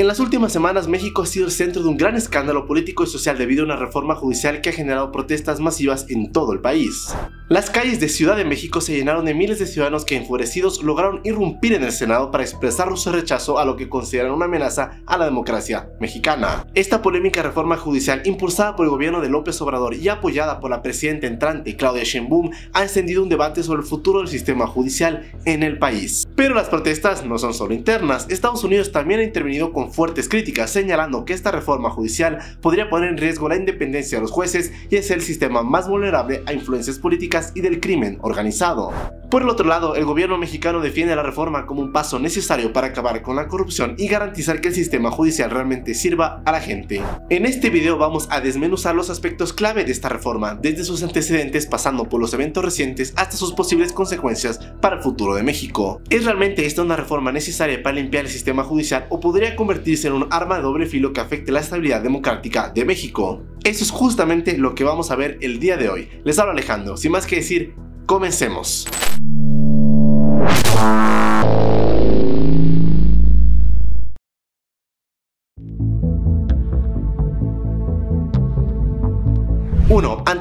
En las últimas semanas México ha sido el centro de un gran escándalo político y social debido a una reforma judicial que ha generado protestas masivas en todo el país. Las calles de Ciudad de México se llenaron de miles de ciudadanos que enfurecidos lograron irrumpir en el Senado para expresar su rechazo a lo que consideran una amenaza a la democracia mexicana. Esta polémica reforma judicial impulsada por el gobierno de López Obrador y apoyada por la presidenta entrante Claudia Sheinbaum ha encendido un debate sobre el futuro del sistema judicial en el país. Pero las protestas no son solo internas, Estados Unidos también ha intervenido con fuertes críticas señalando que esta reforma judicial podría poner en riesgo la independencia de los jueces y es el sistema más vulnerable a influencias políticas y del crimen organizado. Por el otro lado, el gobierno mexicano defiende la reforma como un paso necesario para acabar con la corrupción y garantizar que el sistema judicial realmente sirva a la gente. En este video vamos a desmenuzar los aspectos clave de esta reforma, desde sus antecedentes pasando por los eventos recientes hasta sus posibles consecuencias para el futuro de México. ¿Es realmente esta una reforma necesaria para limpiar el sistema judicial o podría convertirse en un arma de doble filo que afecte la estabilidad democrática de México? Eso es justamente lo que vamos a ver el día de hoy. Les hablo Alejandro, sin más que decir, comencemos.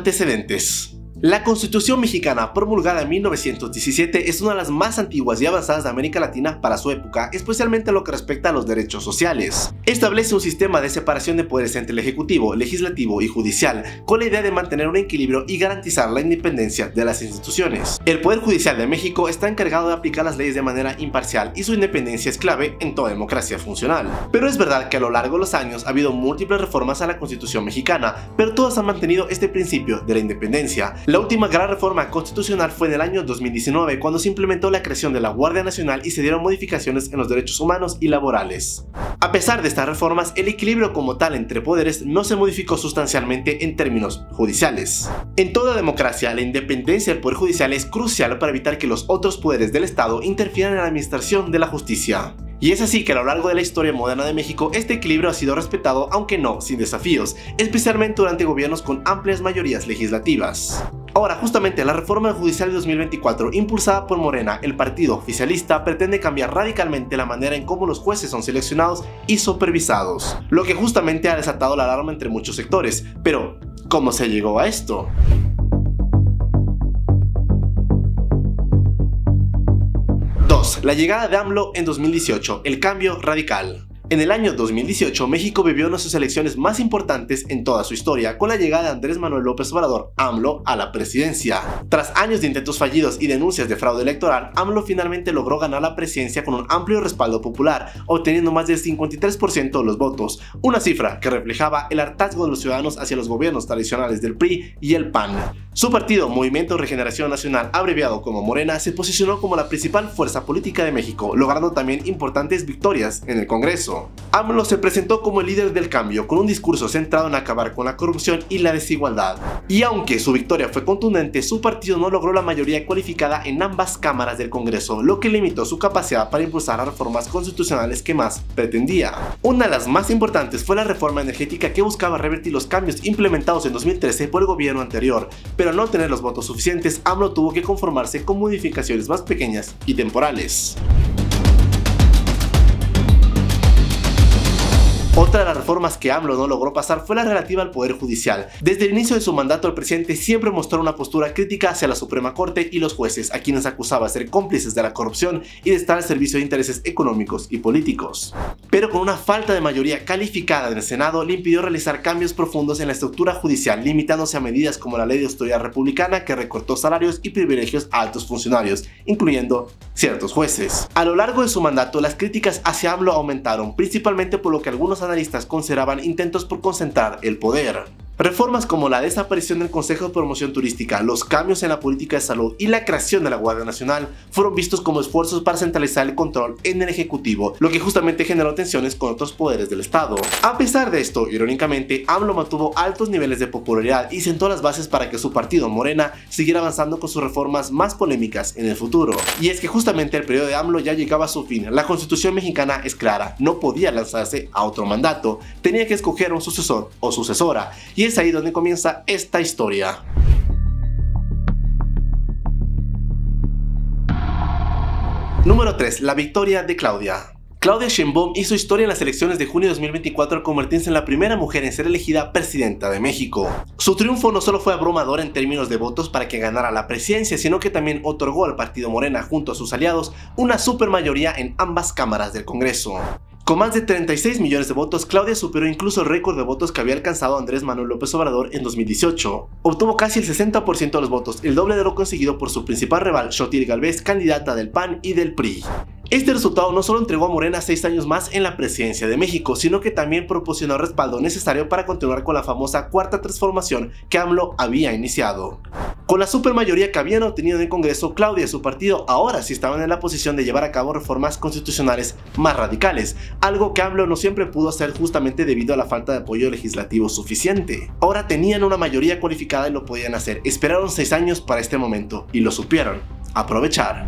Antecedentes. La Constitución mexicana, promulgada en 1917, es una de las más antiguas y avanzadas de América Latina para su época, especialmente en lo que respecta a los derechos sociales. Establece un sistema de separación de poderes entre el Ejecutivo, Legislativo y Judicial, con la idea de mantener un equilibrio y garantizar la independencia de las instituciones. El Poder Judicial de México está encargado de aplicar las leyes de manera imparcial y su independencia es clave en toda democracia funcional. Pero es verdad que a lo largo de los años ha habido múltiples reformas a la Constitución mexicana, pero todas han mantenido este principio de la independencia. La última gran reforma constitucional fue en el año 2019 cuando se implementó la creación de la Guardia Nacional y se dieron modificaciones en los derechos humanos y laborales. A pesar de estas reformas, el equilibrio como tal entre poderes no se modificó sustancialmente en términos judiciales. En toda democracia, la independencia del Poder Judicial es crucial para evitar que los otros poderes del Estado interfieran en la administración de la justicia. Y es así que a lo largo de la historia moderna de México este equilibrio ha sido respetado aunque no sin desafíos, especialmente durante gobiernos con amplias mayorías legislativas. Ahora, justamente la reforma judicial de 2024, impulsada por Morena, el partido oficialista, pretende cambiar radicalmente la manera en cómo los jueces son seleccionados y supervisados, lo que justamente ha desatado la alarma entre muchos sectores. Pero, ¿cómo se llegó a esto? La llegada de AMLO en 2018, el cambio radical. En el año 2018, México vivió una de sus elecciones más importantes en toda su historia, con la llegada de Andrés Manuel López Obrador, AMLO, a la presidencia. Tras años de intentos fallidos y denuncias de fraude electoral, AMLO finalmente logró ganar la presidencia con un amplio respaldo popular, obteniendo más del 53% de los votos, una cifra que reflejaba el hartazgo de los ciudadanos hacia los gobiernos tradicionales del PRI y el PAN. Su partido, Movimiento Regeneración Nacional, abreviado como Morena, se posicionó como la principal fuerza política de México, logrando también importantes victorias en el Congreso. AMLO se presentó como el líder del cambio, con un discurso centrado en acabar con la corrupción y la desigualdad. Y aunque su victoria fue contundente, su partido no logró la mayoría cualificada en ambas cámaras del Congreso, lo que limitó su capacidad para impulsar las reformas constitucionales que más pretendía. Una de las más importantes fue la reforma energética que buscaba revertir los cambios implementados en 2013 por el gobierno anterior, pero al no tener los votos suficientes, AMLO tuvo que conformarse con modificaciones más pequeñas y temporales. Otra de las reformas que AMLO no logró pasar fue la relativa al Poder Judicial. Desde el inicio de su mandato, el presidente siempre mostró una postura crítica hacia la Suprema Corte y los jueces, a quienes acusaba de ser cómplices de la corrupción y de estar al servicio de intereses económicos y políticos. Pero con una falta de mayoría calificada en el Senado, le impidió realizar cambios profundos en la estructura judicial, limitándose a medidas como la Ley de Autoridad Republicana que recortó salarios y privilegios a altos funcionarios, incluyendo ciertos jueces. A lo largo de su mandato, las críticas hacia AMLO aumentaron, principalmente por lo que algunos analistas consideraban intentos por concentrar el poder. Reformas como la desaparición del Consejo de Promoción Turística, los cambios en la política de salud y la creación de la Guardia Nacional fueron vistos como esfuerzos para centralizar el control en el Ejecutivo, lo que justamente generó tensiones con otros poderes del Estado. A pesar de esto, irónicamente, AMLO mantuvo altos niveles de popularidad y sentó las bases para que su partido Morena siguiera avanzando con sus reformas más polémicas en el futuro. Y es que justamente el periodo de AMLO ya llegaba a su fin, la constitución mexicana es clara, no podía lanzarse a otro mandato, tenía que escoger un sucesor o sucesora, y es ahí donde comienza esta historia. Número 3. La victoria de Claudia. Claudia Sheinbaum hizo historia en las elecciones de junio de 2024 al convertirse en la primera mujer en ser elegida presidenta de México. Su triunfo no solo fue abrumador en términos de votos para que ganara la presidencia, sino que también otorgó al partido Morena junto a sus aliados una supermayoría en ambas cámaras del Congreso. Con más de 36 millones de votos, Claudia superó incluso el récord de votos que había alcanzado Andrés Manuel López Obrador en 2018. Obtuvo casi el 60% de los votos, el doble de lo conseguido por su principal rival, Xochitl Galvez, candidata del PAN y del PRI. Este resultado no solo entregó a Morena seis años más en la presidencia de México, sino que también proporcionó el respaldo necesario para continuar con la famosa cuarta transformación que AMLO había iniciado. Con la supermayoría que habían obtenido en el Congreso, Claudia y su partido ahora sí estaban en la posición de llevar a cabo reformas constitucionales más radicales, algo que AMLO no siempre pudo hacer justamente debido a la falta de apoyo legislativo suficiente. Ahora tenían una mayoría cualificada y lo podían hacer, esperaron seis años para este momento y lo supieron aprovechar.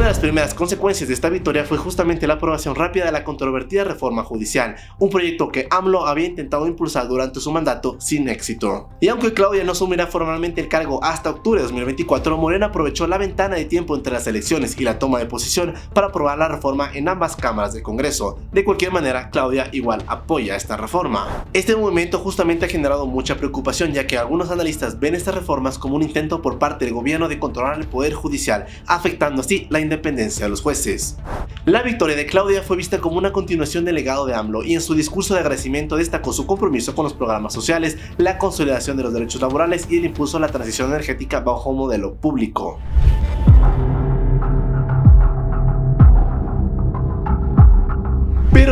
las primeras consecuencias de esta victoria fue justamente la aprobación rápida de la controvertida reforma judicial, un proyecto que AMLO había intentado impulsar durante su mandato sin éxito. Y aunque Claudia no asumirá formalmente el cargo hasta octubre de 2024, Morena aprovechó la ventana de tiempo entre las elecciones y la toma de posición para aprobar la reforma en ambas cámaras del Congreso. De cualquier manera, Claudia igual apoya esta reforma. Este movimiento justamente ha generado mucha preocupación ya que algunos analistas ven estas reformas como un intento por parte del gobierno de controlar el poder judicial, afectando así la independencia los jueces. La victoria de Claudia fue vista como una continuación del legado de AMLO y en su discurso de agradecimiento destacó su compromiso con los programas sociales, la consolidación de los derechos laborales y el impulso a la transición energética bajo un modelo público.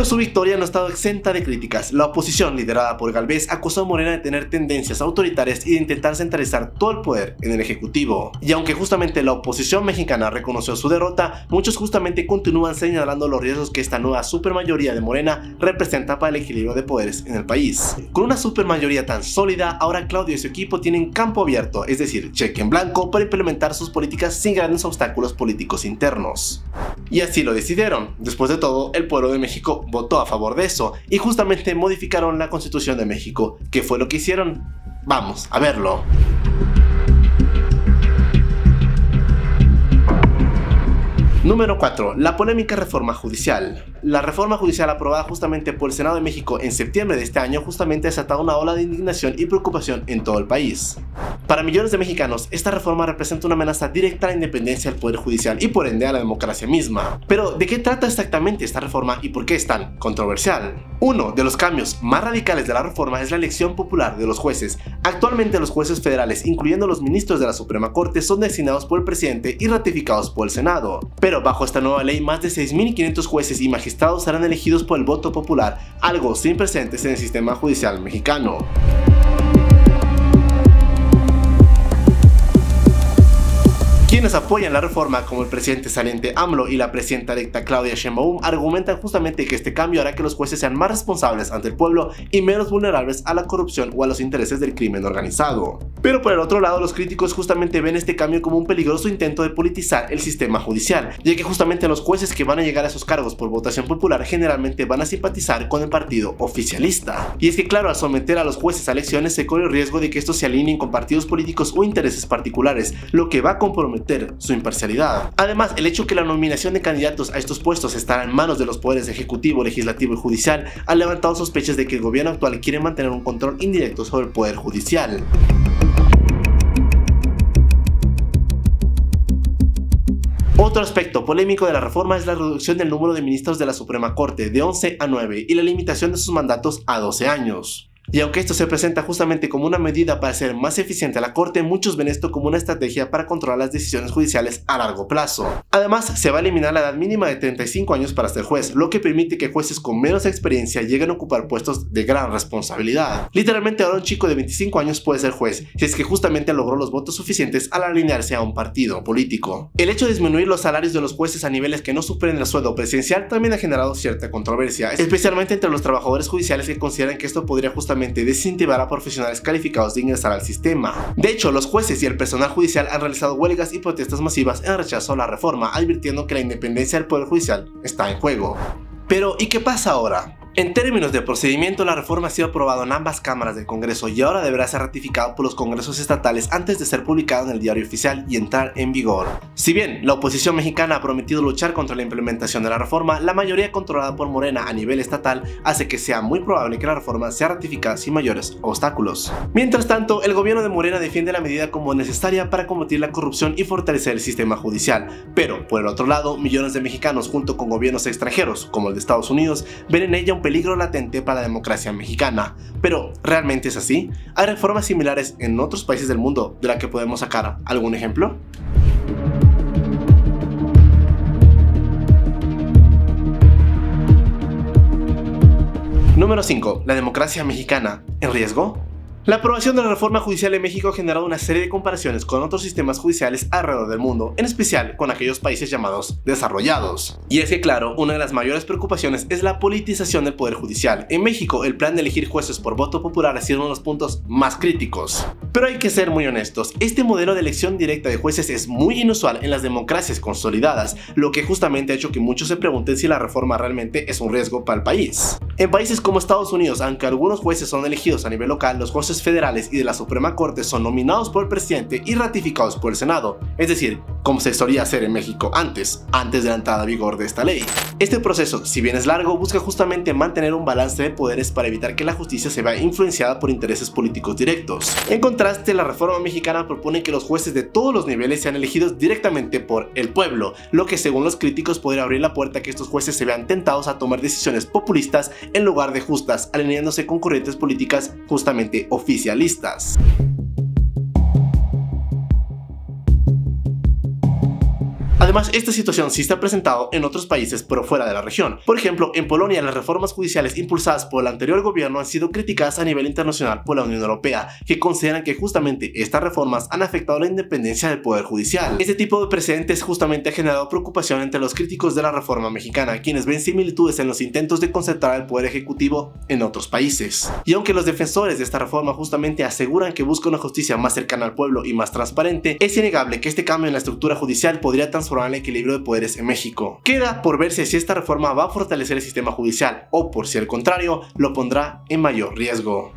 Pero su victoria no ha estado exenta de críticas. La oposición, liderada por Galvez, acusó a Morena de tener tendencias autoritarias y de intentar centralizar todo el poder en el Ejecutivo. Y aunque justamente la oposición mexicana reconoció su derrota, muchos justamente continúan señalando los riesgos que esta nueva supermayoría de Morena representa para el equilibrio de poderes en el país. Con una supermayoría tan sólida, ahora Claudio y su equipo tienen campo abierto, es decir, cheque en blanco para implementar sus políticas sin grandes obstáculos políticos internos. Y así lo decidieron. Después de todo, el pueblo de México votó a favor de eso y justamente modificaron la Constitución de México. ¿Qué fue lo que hicieron? Vamos a verlo. Número 4. La polémica reforma judicial. La reforma judicial aprobada justamente por el Senado de México en septiembre de este año justamente ha desatado una ola de indignación y preocupación en todo el país. Para millones de mexicanos, esta reforma representa una amenaza directa a la independencia del Poder Judicial y por ende a la democracia misma. Pero, ¿de qué trata exactamente esta reforma y por qué es tan controversial? Uno de los cambios más radicales de la reforma es la elección popular de los jueces. Actualmente los jueces federales, incluyendo los ministros de la Suprema Corte, son designados por el presidente y ratificados por el Senado. Pero bajo esta nueva ley, más de 6.500 jueces y magistrados serán elegidos por el voto popular, algo sin precedentes en el sistema judicial mexicano. Quienes apoyan la reforma, como el presidente saliente AMLO y la presidenta electa Claudia Sheinbaum, argumentan justamente que este cambio hará que los jueces sean más responsables ante el pueblo y menos vulnerables a la corrupción o a los intereses del crimen organizado. Pero por el otro lado, los críticos justamente ven este cambio como un peligroso intento de politizar el sistema judicial, ya que justamente los jueces que van a llegar a esos cargos por votación popular generalmente van a simpatizar con el partido oficialista. Y es que claro, al someter a los jueces a elecciones se corre el riesgo de que estos se alineen con partidos políticos o intereses particulares, lo que va a comprometer su imparcialidad. Además, el hecho que la nominación de candidatos a estos puestos estará en manos de los poderes ejecutivo, legislativo y judicial ha levantado sospechas de que el gobierno actual quiere mantener un control indirecto sobre el poder judicial. Otro aspecto polémico de la reforma es la reducción del número de ministros de la Suprema Corte de 11 a 9 y la limitación de sus mandatos a 12 años. Y aunque esto se presenta justamente como una medida para hacer más eficiente la Corte, muchos ven esto como una estrategia para controlar las decisiones judiciales a largo plazo. Además, se va a eliminar la edad mínima de 35 años para ser juez, lo que permite que jueces con menos experiencia lleguen a ocupar puestos de gran responsabilidad. Literalmente ahora un chico de 25 años puede ser juez, si es que justamente logró los votos suficientes al alinearse a un partido político. El hecho de disminuir los salarios de los jueces a niveles que no superen el sueldo presidencial también ha generado cierta controversia, especialmente entre los trabajadores judiciales que consideran que esto podría justamente a profesionales calificados de ingresar al sistema. De hecho, los jueces y el personal judicial han realizado huelgas y protestas masivas en rechazo a la reforma, advirtiendo que la independencia del Poder Judicial está en juego. Pero, ¿y qué pasa ahora? En términos de procedimiento, la reforma ha sido aprobada en ambas cámaras del Congreso y ahora deberá ser ratificado por los congresos estatales antes de ser publicado en el diario oficial y entrar en vigor. Si bien la oposición mexicana ha prometido luchar contra la implementación de la reforma, la mayoría controlada por Morena a nivel estatal hace que sea muy probable que la reforma sea ratificada sin mayores obstáculos. Mientras tanto, el gobierno de Morena defiende la medida como necesaria para combatir la corrupción y fortalecer el sistema judicial, pero por el otro lado, millones de mexicanos junto con gobiernos extranjeros, como el de Estados Unidos, ven en ella peligro latente para la democracia mexicana. Pero, ¿realmente es así? ¿Hay reformas similares en otros países del mundo de la que podemos sacar algún ejemplo? Número 5. La democracia mexicana en riesgo. La aprobación de la reforma judicial en México ha generado una serie de comparaciones con otros sistemas judiciales alrededor del mundo, en especial con aquellos países llamados desarrollados. Y es que claro, una de las mayores preocupaciones es la politización del poder judicial. En México, el plan de elegir jueces por voto popular ha sido uno de los puntos más críticos. Pero hay que ser muy honestos, este modelo de elección directa de jueces es muy inusual en las democracias consolidadas, lo que justamente ha hecho que muchos se pregunten si la reforma realmente es un riesgo para el país. En países como Estados Unidos, aunque algunos jueces son elegidos a nivel local, los jueces federales y de la Suprema Corte son nominados por el presidente y ratificados por el Senado, es decir, como se solía hacer en México antes, antes de la entrada a vigor de esta ley. Este proceso, si bien es largo, busca justamente mantener un balance de poderes para evitar que la justicia se vea influenciada por intereses políticos directos. En contraste, la reforma mexicana propone que los jueces de todos los niveles sean elegidos directamente por el pueblo, lo que según los críticos podría abrir la puerta a que estos jueces se vean tentados a tomar decisiones populistas en lugar de justas, alineándose con corrientes políticas justamente oficialistas. Además, esta situación sí está presentado en otros países pero fuera de la región. Por ejemplo, en Polonia las reformas judiciales impulsadas por el anterior gobierno han sido criticadas a nivel internacional por la Unión Europea, que consideran que justamente estas reformas han afectado la independencia del poder judicial. Este tipo de precedentes justamente ha generado preocupación entre los críticos de la reforma mexicana, quienes ven similitudes en los intentos de concentrar el poder ejecutivo en otros países. Y aunque los defensores de esta reforma justamente aseguran que busca una justicia más cercana al pueblo y más transparente, es innegable que este cambio en la estructura judicial podría transformar el equilibrio de poderes en México. Queda por verse si esta reforma va a fortalecer el sistema judicial o por si al contrario lo pondrá en mayor riesgo.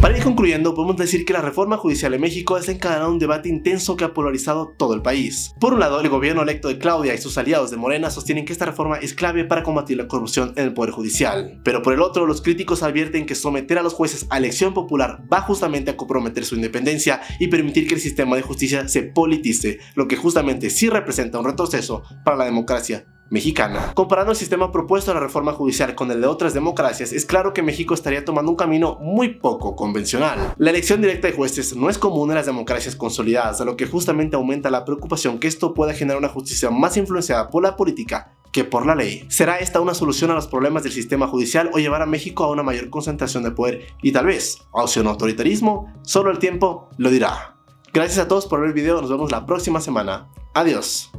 Para ir concluyendo, podemos decir que la reforma judicial en México ha desencadenado un debate intenso que ha polarizado todo el país. Por un lado, el gobierno electo de Claudia y sus aliados de Morena sostienen que esta reforma es clave para combatir la corrupción en el Poder Judicial. Pero por el otro, los críticos advierten que someter a los jueces a elección popular va justamente a comprometer su independencia y permitir que el sistema de justicia se politice, lo que justamente sí representa un retroceso para la democracia mexicana. Comparando el sistema propuesto a la reforma judicial con el de otras democracias, es claro que México estaría tomando un camino muy poco convencional. La elección directa de jueces no es común en las democracias consolidadas, a lo que justamente aumenta la preocupación que esto pueda generar una justicia más influenciada por la política que por la ley. ¿Será esta una solución a los problemas del sistema judicial o llevar a México a una mayor concentración de poder y tal vez a un autoritarismo? Solo el tiempo lo dirá. Gracias a todos por ver el video, nos vemos la próxima semana. Adiós.